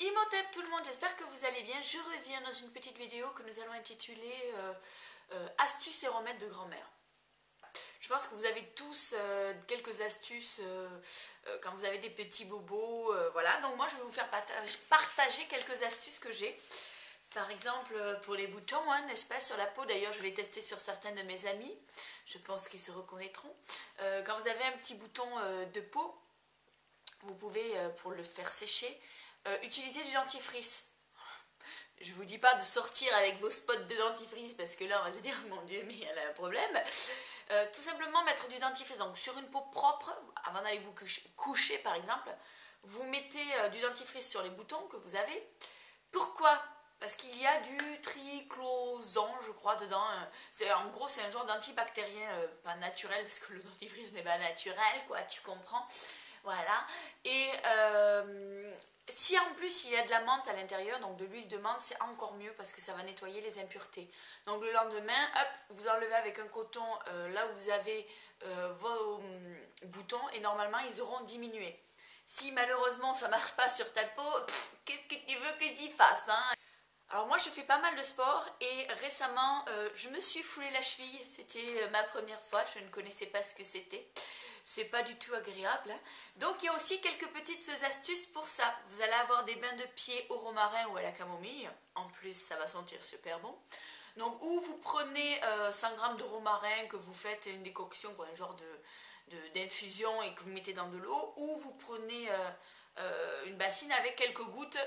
Imhotep tout le monde, j'espère que vous allez bien. Je reviens dans une petite vidéo que nous allons intituler euh, euh, Astuces et remèdes de grand-mère. Je pense que vous avez tous euh, quelques astuces quand vous avez des petits bobos. voilà, donc moi je vais vous faire partager, quelques astuces que j'ai. Par exemple, pour les boutons, hein, n'est-ce pas, sur la peau. D'ailleurs, je vais tester sur certains de mes amis. Je pense qu'ils se reconnaîtront. quand vous avez un petit bouton de peau, vous pouvez, pour le faire sécher, euh, utilisez du dentifrice. Je vous dis pas de sortir avec vos spots de dentifrice parce que là on va se dire mon dieu mais elle a un problème. Euh, tout simplement mettre du dentifrice donc sur une peau propre avant d'aller vous coucher, par exemple. Vous mettez euh, du dentifrice sur les boutons que vous avez. Pourquoi? Parce qu'il y a du triclosan je crois dedans. C'est en gros c'est un genre d'antibactérien pas naturel parce que le dentifrice n'est pas naturel quoi tu comprends? Voilà et si en plus il y a de la menthe à l'intérieur, donc de l'huile de menthe, c'est encore mieux parce que ça va nettoyer les impuretés. Donc le lendemain, hop, vous enlevez avec un coton euh, là où vous avez euh, vos hum, boutons et normalement ils auront diminué. Si malheureusement ça marche pas sur ta peau, qu'est-ce que tu veux que j'y fasse hein? Alors moi je fais pas mal de sport et récemment euh, je me suis foulé la cheville, c'était ma première fois, je ne connaissais pas ce que c'était c'est pas du tout agréable. Hein. Donc il y a aussi quelques petites astuces pour ça. Vous allez avoir des bains de pied au romarin ou à la camomille. En plus, ça va sentir super bon. Donc ou vous prenez 100 euh, g de romarin que vous faites une décoction, quoi, un genre de d'infusion et que vous mettez dans de l'eau, ou vous prenez euh, euh, une bassine avec quelques gouttes,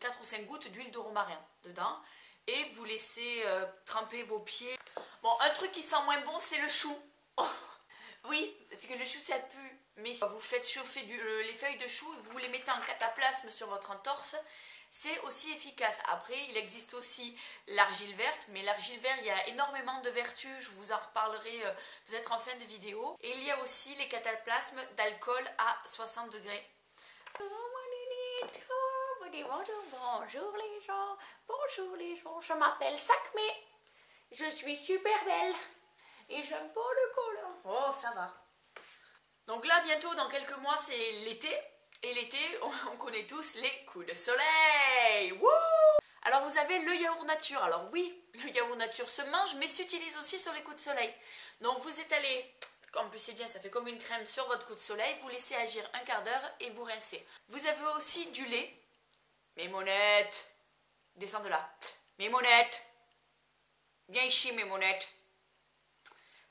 4 ou 5 gouttes d'huile de romarin dedans, et vous laissez tremper vos pieds. Bon, un truc qui sent moins bon, c'est le chou. Oui, parce que le chou ça pue. Mais si vous faites chauffer les feuilles de chou, vous les mettez en cataplasme sur votre entorse, c'est aussi efficace. Après, il existe aussi l'argile verte, mais l'argile verte, il y a énormément de vertus, je vous en reparlerai euh, peut-être en fin de vidéo. Et il y a aussi les cataplasmes d'alcool à 60 degrés. Bonjour les gens, bonjour les gens, je m'appelle Sakme, je suis super belle et j'aime pas le collant. Oh, ça va. Donc là, bientôt, dans quelques mois, c'est l'été. Et l'été, on, connaît tous les coups de soleil. Wouh Alors vous avez le yaourt nature. Alors oui, le yaourt nature se mange, mais s'utilise aussi sur les coups de soleil. Donc vous étalez, en plus c'est bien, ça fait comme une crème sur votre coup de soleil. Vous laissez agir un quart d'heure et vous rincez. Vous avez aussi du lait. Mes monettes. Descends de là. Mes monettes. Viens ici, mes monettes.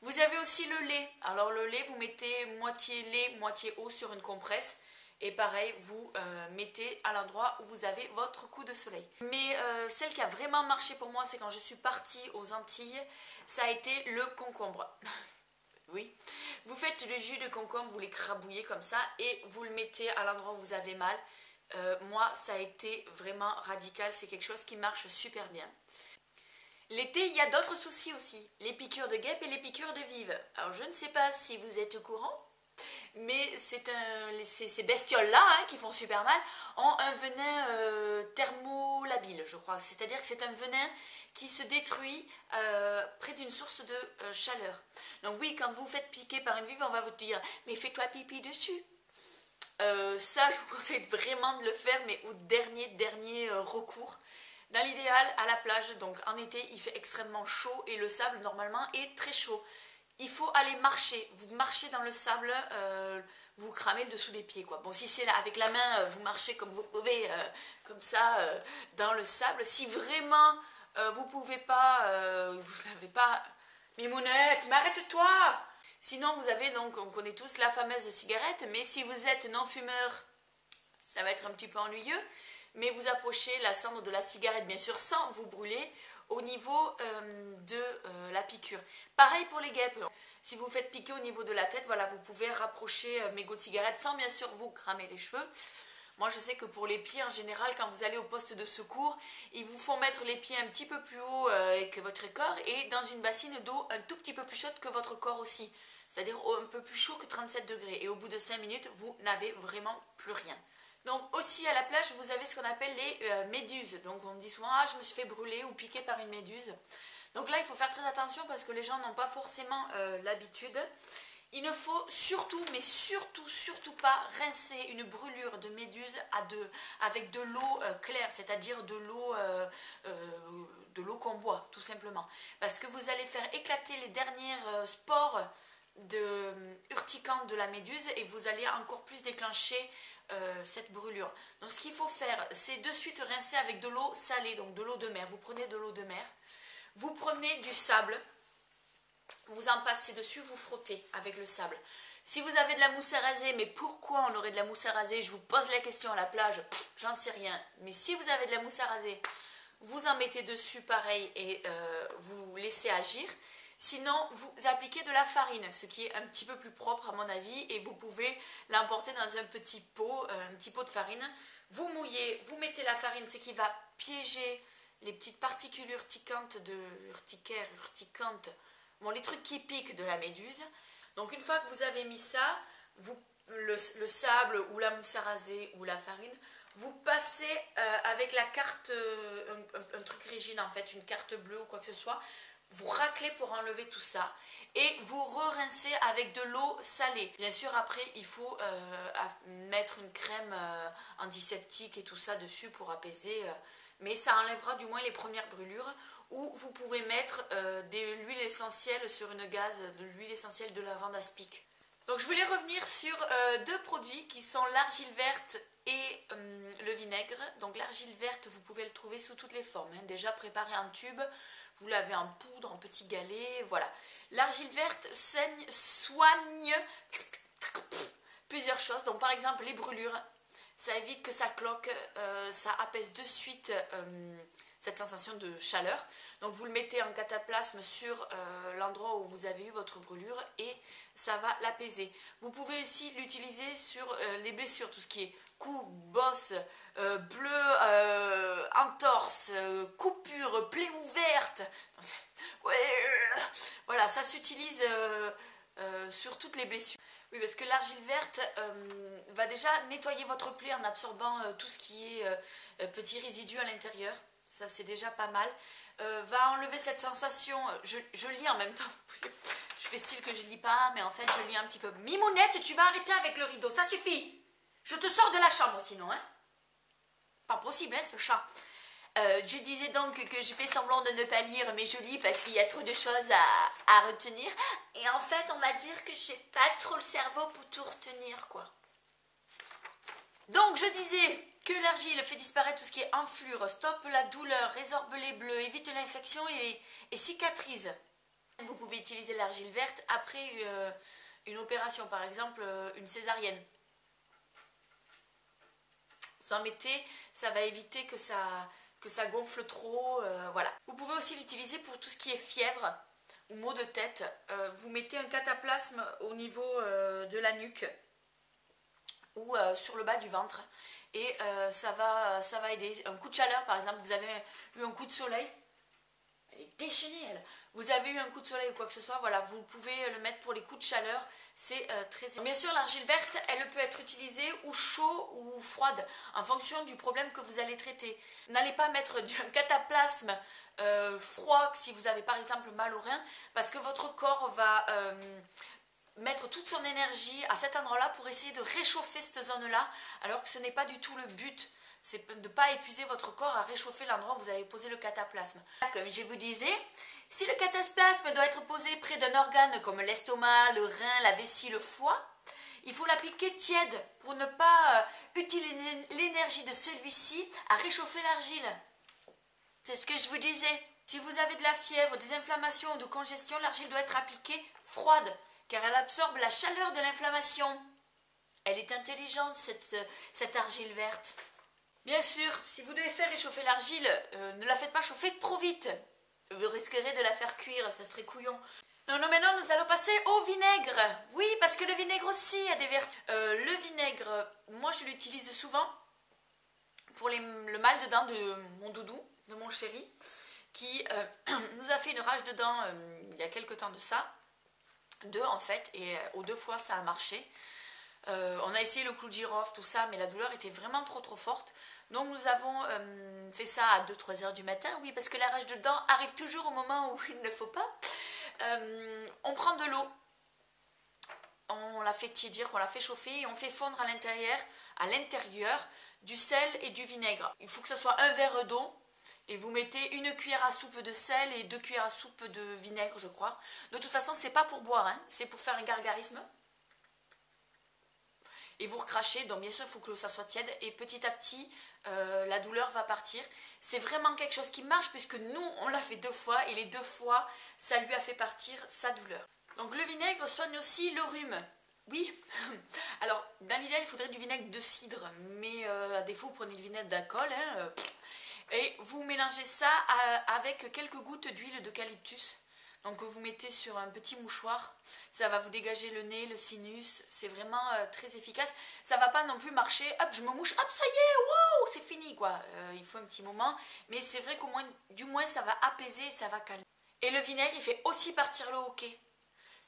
Vous avez aussi le lait. Alors le lait, vous mettez moitié lait, moitié eau sur une compresse. Et pareil, vous euh, mettez à l'endroit où vous avez votre coup de soleil. Mais euh, celle qui a vraiment marché pour moi, c'est quand je suis partie aux Antilles, ça a été le concombre. oui. Vous faites le jus de concombre, vous l'écrabouillez comme ça et vous le mettez à l'endroit où vous avez mal. Euh, moi, ça a été vraiment radical. C'est quelque chose qui marche super bien. L'été, il y a d'autres soucis aussi, les piqûres de guêpes et les piqûres de vives. Alors je ne sais pas si vous êtes au courant, mais c'est ces, bestioles-là, hein, qui font super mal, ont un venin euh, thermolabile, je crois. C'est-à-dire que c'est un venin qui se détruit euh, près d'une source de euh, chaleur. Donc oui, quand vous faites piquer par une vive, on va vous dire « mais fais-toi pipi dessus ». ça, je vous conseille vraiment de le faire, mais au dernier, dernier recours. Dans l'idéal, à la plage, donc en été, il fait extrêmement chaud et le sable normalement est très chaud. Il faut aller marcher. Vous marchez dans le sable, euh, vous cramez le dessous des pieds. Quoi. Bon, si c'est avec la main, euh, vous marchez comme vous pouvez, euh, comme ça, dans le sable. Si vraiment vous pouvez pas, vous n'avez pas... Mimounette, mais arrête-toi Sinon, vous avez donc, on connaît tous la fameuse cigarette, mais si vous êtes non-fumeur, ça va être un petit peu ennuyeux mais vous approchez la cendre de la cigarette, bien sûr, sans vous brûler, au niveau euh, de euh, la piqûre. Pareil pour les guêpes. Si vous faites piquer au niveau de la tête, voilà, vous pouvez rapprocher euh, mes de cigarette sans bien sûr vous cramer les cheveux. Moi, je sais que pour les pieds, en général, quand vous allez au poste de secours, ils vous font mettre les pieds un petit peu plus haut que votre corps et dans une bassine d'eau un tout petit peu plus chaude que votre corps aussi. C'est-à-dire un peu plus chaud que 37 degrés. Et au bout de 5 minutes, vous n'avez vraiment plus rien. Donc aussi à la plage, vous avez ce qu'on appelle les euh, méduses. Donc on dit souvent, ah je me suis fait brûler ou piquer par une méduse. Donc là, il faut faire très attention parce que les gens n'ont pas forcément euh, l'habitude. Il ne faut surtout, mais surtout, surtout pas rincer une brûlure de méduse à deux, avec de l'eau euh, claire, c'est-à-dire de l'eau de qu'on boit, tout simplement. Parce que vous allez faire éclater les dernières spores de urticantes de la méduse et vous allez encore plus déclencher cette brûlure. Donc ce qu'il faut faire, c'est de suite rincer avec de l'eau salée, donc de l'eau de mer. Vous prenez de l'eau de mer, vous prenez du sable, vous en passez dessus, vous frottez avec le sable. Si vous avez de la mousse à raser, mais pourquoi on aurait de la mousse à raser? Je vous pose la question à la plage, j'en sais rien. Mais si vous avez de la mousse à raser, vous en mettez dessus pareil et euh, vous laissez agir. Sinon, vous appliquez de la farine, ce qui est un petit peu plus propre à mon avis, et vous pouvez l'emporter dans un petit pot, euh, un petit pot de farine. Vous mouillez, vous mettez la farine, ce qui va piéger les petites particules urticantes de urticaire, urticantes les trucs qui piquent de la méduse. Donc une fois que vous avez mis ça, le, sable ou la mousse à raser ou la farine, vous passez euh, avec la carte, euh, un, truc rigide en fait, une carte bleue ou quoi que ce soit, vous raclez pour enlever tout ça et vous re-rincez avec de l'eau salée. Bien sûr, après, il faut euh, mettre une crème antiseptique et tout ça dessus pour apaiser, mais ça enlèvera du moins les premières brûlures ou vous pouvez mettre euh, de l'huile essentielle sur une gaze, de l'huile essentielle de lavande aspic. Donc je voulais revenir sur euh, deux produits qui sont l'argile verte et euh, le vinaigre. Donc l'argile verte, vous pouvez le trouver sous toutes les formes. Hein. Déjà préparé en tube, vous l'avez en poudre, en petits galets, voilà. L'argile verte saigne, soigne plusieurs choses. Donc par exemple les brûlures, ça évite que ça cloque, ça apaise de suite cette sensation de chaleur. Donc vous le mettez en cataplasme sur euh, l'endroit où vous avez eu votre brûlure et ça va l'apaiser. Vous pouvez aussi l'utiliser sur euh, les blessures, tout ce qui est coups, bosses, euh, bleu, entorse, coupure, plaie ouverte. voilà, ça s'utilise sur toutes les blessures. Oui, parce que l'argile verte va déjà nettoyer votre plaie en absorbant tout ce qui est petit résidu à l'intérieur ça c'est déjà pas mal. Euh, va enlever cette sensation, je, lis en même temps, je fais style que je lis pas, mais en fait je lis un petit peu. Mimounette, tu vas arrêter avec le rideau, ça suffit Je te sors de la chambre sinon, hein Pas possible, hein, ce chat. Euh, je disais donc que je fais semblant de ne pas lire, mais je lis parce qu'il y a trop de choses à, à retenir. Et en fait, on va dire que j'ai pas trop le cerveau pour tout retenir, quoi. Donc, je disais, que l'argile fait disparaître tout ce qui est enflure, stoppe la douleur, résorbe les bleus, évite l'infection et, cicatrise. Vous pouvez utiliser l'argile verte après euh, une opération, par exemple euh, une césarienne. Vous en mettez, ça va éviter que ça, que ça gonfle trop. Euh, voilà. Vous pouvez aussi l'utiliser pour tout ce qui est fièvre ou maux de tête. vous mettez un cataplasme au niveau de la nuque ou sur le bas du ventre et euh, ça, va, ça va aider. Un coup de chaleur, par exemple, vous avez eu un coup de soleil, elle est déchaînée, elle. Vous avez eu un coup de soleil ou quoi que ce soit, voilà, vous pouvez le mettre pour les coups de chaleur. C'est euh, très... Bien sûr, l'argile verte, elle peut être utilisée ou chaud ou froide, en fonction du problème que vous allez traiter. N'allez pas mettre un cataplasme euh, froid si vous avez par exemple mal au rein, parce que votre corps va mettre toute son énergie à cet endroit-là pour essayer de réchauffer cette zone-là, alors que ce n'est pas du tout le but. C'est de ne pas épuiser votre corps à réchauffer l'endroit où vous avez posé le cataplasme. Comme je vous disais, si le cataplasme doit être posé près d'un organe comme l'estomac, le rein, la vessie, le foie, il faut l'appliquer tiède pour ne pas euh, utiliser l'énergie de celui-ci à réchauffer l'argile. C'est ce que je vous disais. Si vous avez de la fièvre, des inflammations ou de congestion, l'argile doit être appliquée froide car elle absorbe la chaleur de l'inflammation. Elle est intelligente, cette, cette, argile verte. Bien sûr, si vous devez faire réchauffer l'argile, euh, ne la faites pas chauffer trop vite. Vous risquerez de la faire cuire, ça serait couillon. Non, non, maintenant nous allons passer au vinaigre. Oui, parce que le vinaigre aussi a des vertus. Euh, le vinaigre, moi je l'utilise souvent pour le mal de dents de mon doudou, de mon chéri, qui euh, nous a fait une rage de dents il y a quelques temps de ça deux en fait, et aux deux fois ça a marché. On a essayé le clou de girofle, tout ça, mais la douleur était vraiment trop trop forte. Donc nous avons euh, fait ça à 2-3 heures du matin, oui, parce que la rage de dents arrive toujours au moment où il ne faut pas. on prend de l'eau, on la fait tiédir, on la fait chauffer et on fait fondre à l'intérieur, à l'intérieur du sel et du vinaigre. Il faut que ce soit un verre d'eau et vous mettez une cuillère à soupe de sel et deux cuillères à soupe de vinaigre, je crois. De toute façon, c'est pas pour boire, hein. c'est pour faire un gargarisme. Et vous recrachez, donc bien sûr, il faut que ça soit tiède. Et petit à petit, euh, la douleur va partir. C'est vraiment quelque chose qui marche puisque nous, on l'a fait deux fois et les deux fois, ça lui a fait partir sa douleur. Donc le vinaigre soigne aussi le rhume. Oui, alors dans l'idéal il faudrait du vinaigre de cidre, mais euh, à défaut vous prenez du vinaigre d'alcool. Hein, euh, et vous mélangez ça avec quelques gouttes d'huile d'eucalyptus. Donc vous mettez sur un petit mouchoir, ça va vous dégager le nez, le sinus, c'est vraiment euh, très efficace. Ça va pas non plus marcher, hop je me mouche, hop ça y est, wow, c'est fini quoi. Euh, il faut un petit moment, mais c'est vrai qu'au moins, du moins ça va apaiser, ça va calmer. Et le vinaigre il fait aussi partir le hoquet.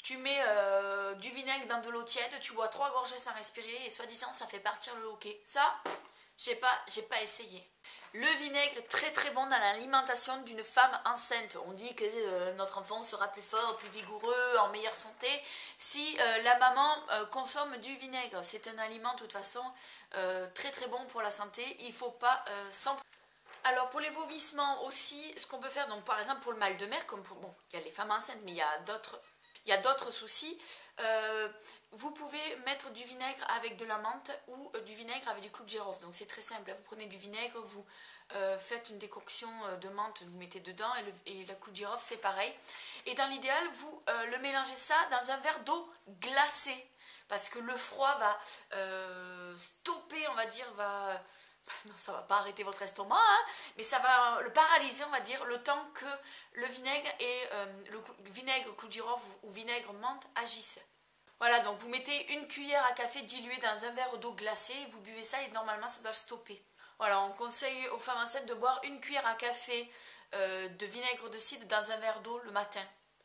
Tu mets euh, du vinaigre dans de l'eau tiède, tu bois trois gorgées sans respirer et soi-disant ça fait partir le hoquet. Ça, j'ai pas, j'ai pas essayé. Le vinaigre très très bon dans l'alimentation d'une femme enceinte. On dit que euh, notre enfant sera plus fort, plus vigoureux, en meilleure santé si euh, la maman euh, consomme du vinaigre. C'est un aliment de toute façon très très bon pour la santé. Il faut pas s'en... Alors pour les vomissements aussi, ce qu'on peut faire, donc par exemple pour le mal de mer, comme pour... Bon, il y a les femmes enceintes, mais il y a d'autres il y a d'autres soucis. Euh, vous pouvez mettre du vinaigre avec de la menthe ou euh, du vinaigre avec du clou de girofle. Donc c'est très simple. Vous prenez du vinaigre, vous euh, faites une décoction de menthe, vous mettez dedans et, le, clou de girofle c'est pareil. Et dans l'idéal, vous le mélangez ça dans un verre d'eau glacée parce que le froid va stopper, on va dire, va non, ça va pas arrêter votre estomac, hein, mais ça va le paralyser, on va dire, le temps que le vinaigre et euh, le vinaigre clou ou vinaigre menthe agissent. Voilà, donc vous mettez une cuillère à café diluée dans un verre d'eau glacée, vous buvez ça et normalement ça doit stopper. Voilà, on conseille aux femmes enceintes de boire une cuillère à café euh, de vinaigre de cidre dans un verre d'eau le matin.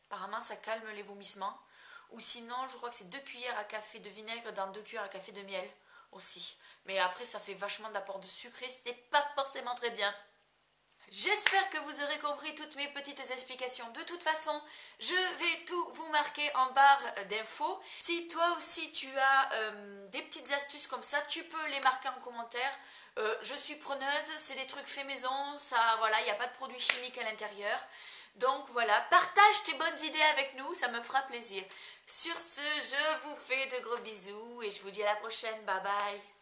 Apparemment, ça calme les vomissements. Ou sinon, je crois que c'est deux cuillères à café de vinaigre dans deux cuillères à café de miel aussi. Mais après, ça fait vachement d'apport de sucre et c'est pas forcément très bien. J'espère que vous aurez compris toutes mes petites explications. De toute façon, je vais tout vous marquer en barre d'infos. Si toi aussi tu as euh, des petites astuces comme ça, tu peux les marquer en commentaire. Euh, je suis preneuse, c'est des trucs faits maison, ça, voilà, il n'y a pas de produits chimiques à l'intérieur. Donc voilà, partage tes bonnes idées avec nous, ça me fera plaisir. Sur ce, je vous fais de gros bisous et je vous dis à la prochaine. Bye bye.